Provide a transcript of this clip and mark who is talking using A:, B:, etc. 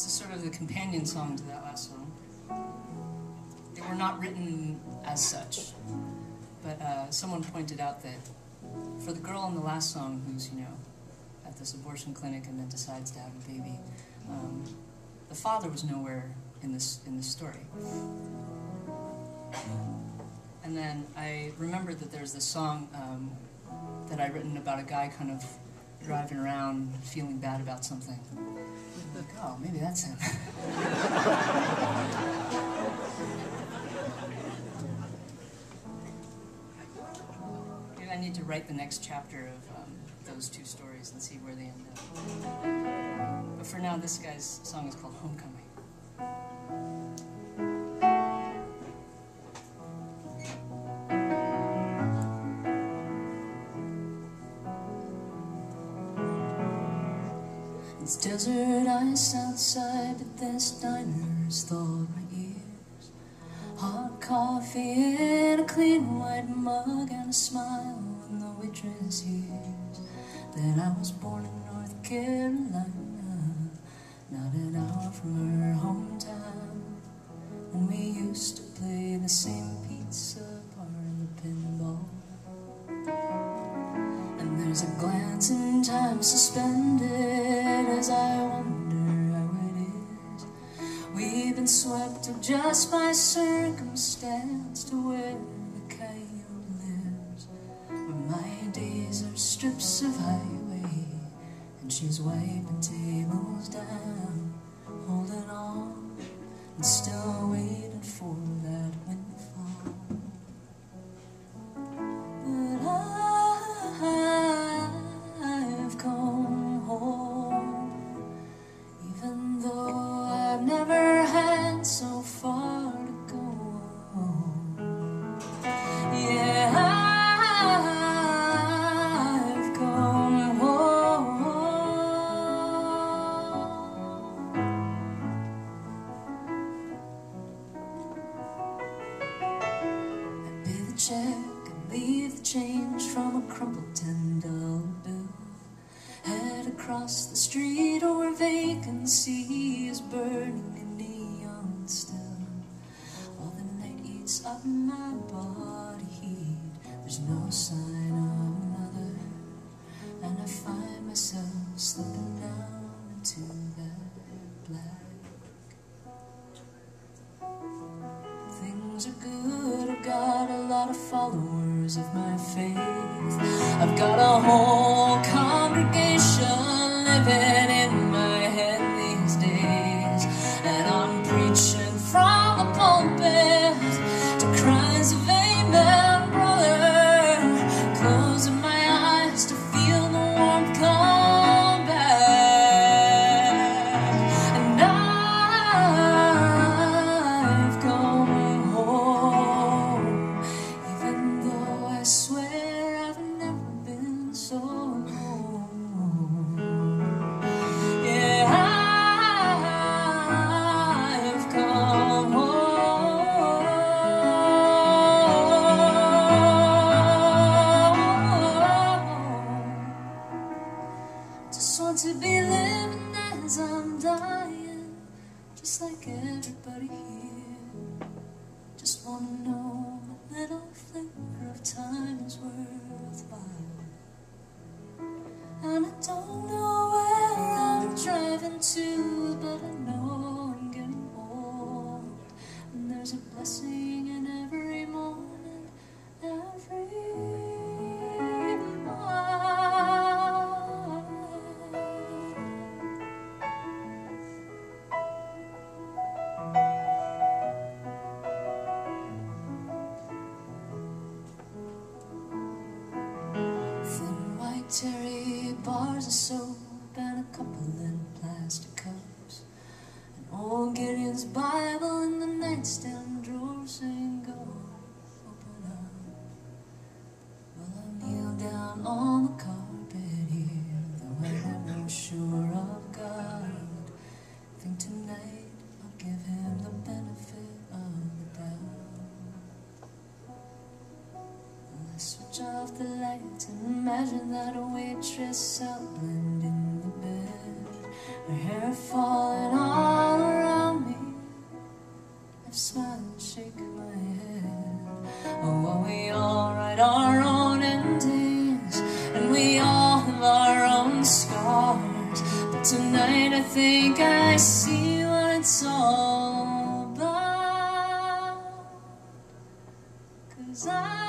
A: this is sort of the companion song to that last song. They were not written as such, but uh, someone pointed out that for the girl in the last song who's, you know, at this abortion clinic and then decides to have a baby, um, the father was nowhere in this in this story. And then I remembered that there's this song um, that I'd written about a guy kind of driving around feeling bad about something. Like, oh, maybe that's him. maybe I need to write the next chapter of um, those two stories and see where they end up. But for now, this guy's song is called Homecoming. It's desert ice outside, but this diner's thawed my ears. Hot coffee in a clean white mug and a smile when the waitress hears that I was born in North Carolina, not an hour from her hometown. And we used to play the same pizza the pinball. And there's a glance in time suspended as I wonder how it is. We've been swept up just by circumstance to where the coyote lives. Where my days are strips of highway, and she's wiping tables down, holding on, and still waiting for that windfall. Check and leave the change from a crumpled ten dollar bill. Head across the street or vacancy is burning in neon still. While the night eats up my body heat, there's no sign of another, and I find myself followers of my faith. I've got a whole congregation living in my head these days. And I'm preaching from the pulpit to cries of Just want to be living as I'm dying, just like everybody here. Just wanna know what little flicker of time is worthwhile. And I don't know where I'm driving to, but I know I'm getting old. And there's a blessing a couple little plastic cups. An old Gideon's Bible in the nightstand drawer saying, Go open up. Well, I kneel down on the carpet here, though I'm never sure of God. Think tonight I'll give him the benefit of the doubt. I switch off the lights and imagine that a waitress out blending hair falling all around me. I smile and shake my head. Oh, well, we all write our own endings, and we all have our own scars. But tonight I think I see what it's all about. Cause I